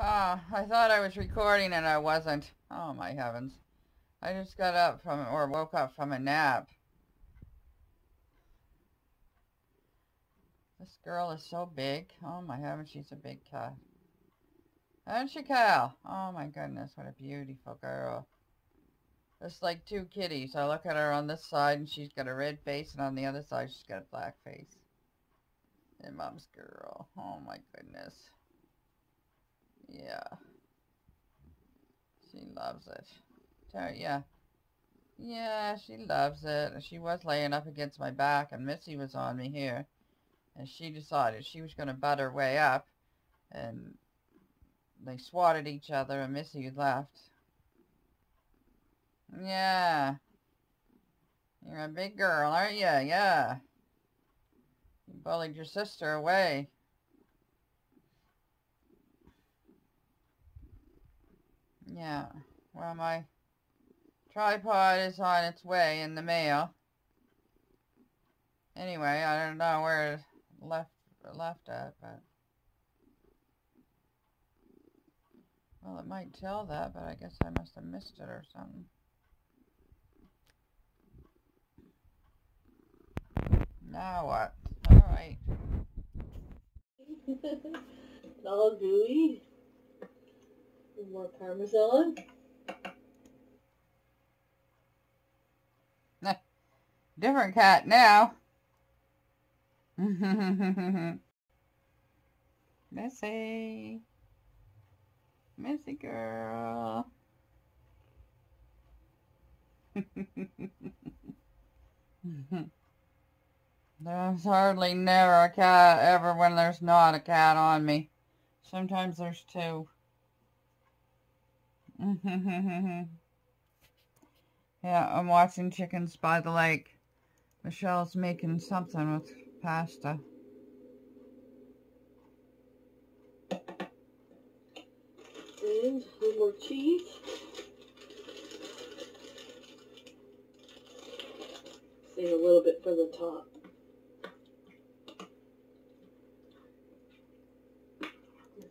Ah, I thought I was recording and I wasn't. Oh my heavens. I just got up from, or woke up from a nap. This girl is so big. Oh my heavens, she's a big cat. Aren't she, Cal? Oh my goodness, what a beautiful girl. It's like two kitties. I look at her on this side and she's got a red face and on the other side she's got a black face. And mom's girl. Oh my goodness. Yeah. She loves it. Tell yeah. Yeah, she loves it. She was laying up against my back and Missy was on me here. And she decided she was going to butt her way up. And they swatted each other and Missy left. Yeah. You're a big girl, aren't you? Yeah. You bullied your sister away. Yeah. Well, my tripod is on its way in the mail. Anyway, I don't know where it left left at, but well, it might tell that, but I guess I must have missed it or something. Now what? Alright. it's all gooey. More parmesan. Different cat now. Missy. Missy girl. There's hardly never a cat ever when there's not a cat on me. Sometimes there's two. Mm-hmm. yeah, I'm watching Chickens by the Lake. Michelle's making something with pasta. And a little more cheese. Save a little bit for the top.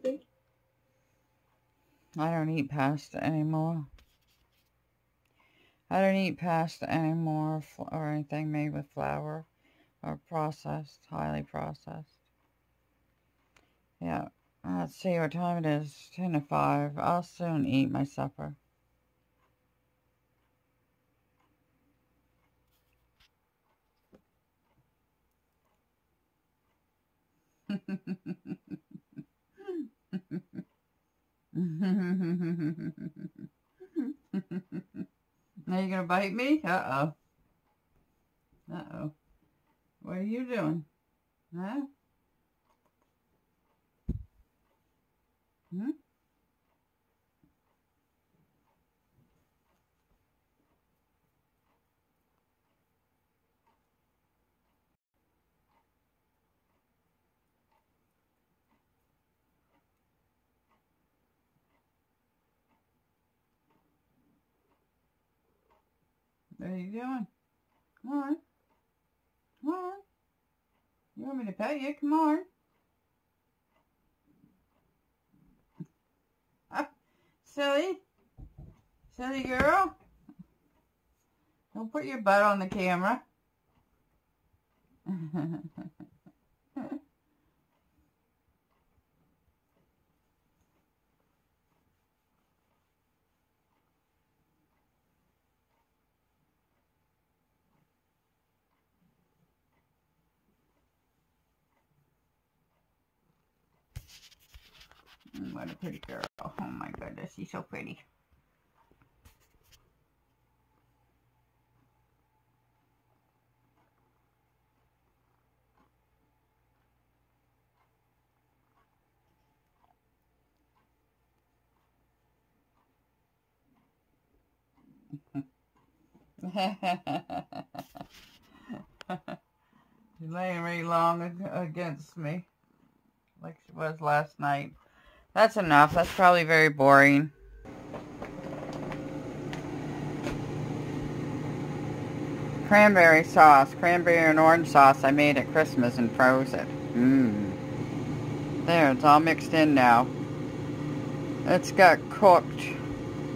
I don't eat pasta anymore. I don't eat pasta anymore or anything made with flour or processed, highly processed. Yeah, let's see what time it is. 10 to 5. I'll soon eat my supper. Now you gonna bite me? Uh-oh. Uh-oh. What are you doing? Huh? What are you doing? Come on. Come on. You want me to pet you? Come on. Ah, silly. Silly girl. Don't put your butt on the camera. What a pretty girl. Oh my goodness, she's so pretty. She's laying really long against me, like she was last night. That's enough. That's probably very boring. Cranberry sauce. Cranberry and orange sauce I made at Christmas and froze it. Mmm. There, it's all mixed in now. It's got cooked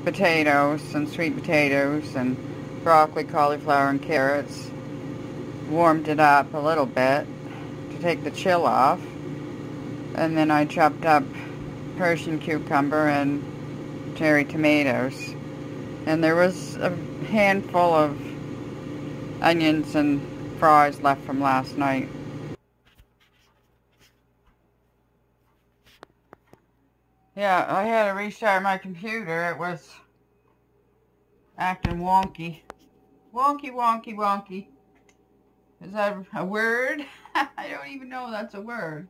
potatoes and sweet potatoes and broccoli, cauliflower, and carrots. Warmed it up a little bit to take the chill off. And then I chopped up Persian cucumber and cherry tomatoes. And there was a handful of onions and fries left from last night. Yeah, I had to restart my computer. It was acting wonky. Wonky, wonky, wonky. Is that a word? I don't even know that's a word.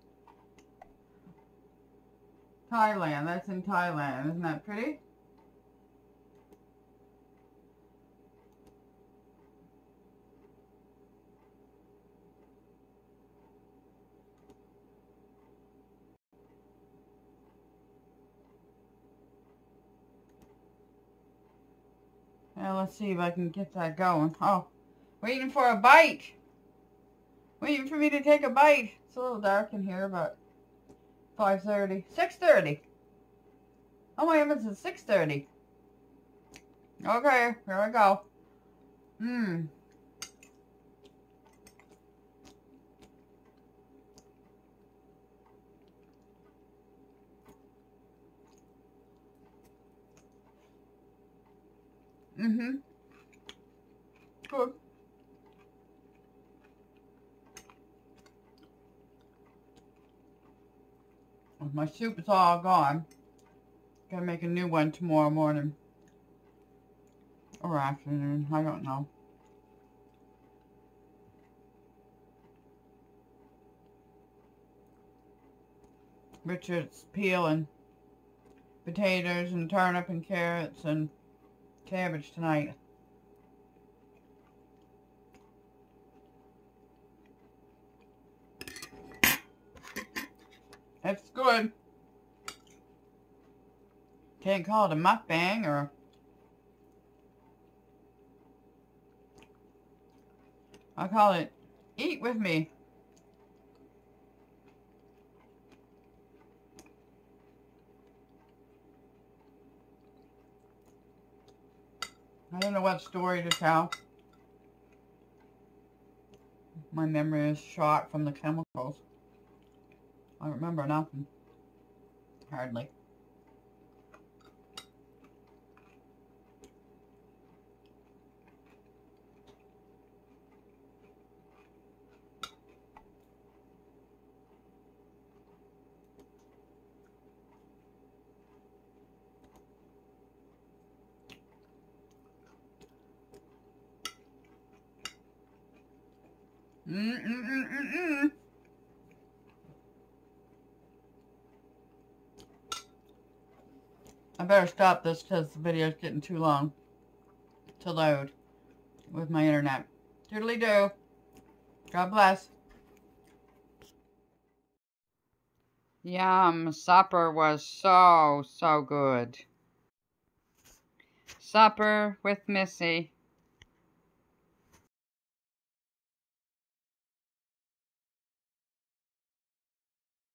Thailand. That's in Thailand. Isn't that pretty? Now let's see if I can get that going. Oh, waiting for a bite. Waiting for me to take a bite. It's a little dark in here, but 5.30. 6.30. Oh my heavens, it's 6.30. Okay, here I go. Mmm. Mm-hmm. Good. My soup is all gone. Gotta make a new one tomorrow morning. Or afternoon. I don't know. Richard's peeling potatoes and turnip and carrots and cabbage tonight. It's good. Can't call it a mukbang or I call it eat with me. I don't know what story to tell. My memory is shot from the chemicals. I remember nothing. Hardly. Mm, mm, mm, mm I better stop this because the video is getting too long to load with my internet. Toodly do. God bless. Yum, supper was so, so good. Supper with Missy.